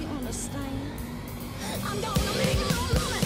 you understand? I'm gonna make no money.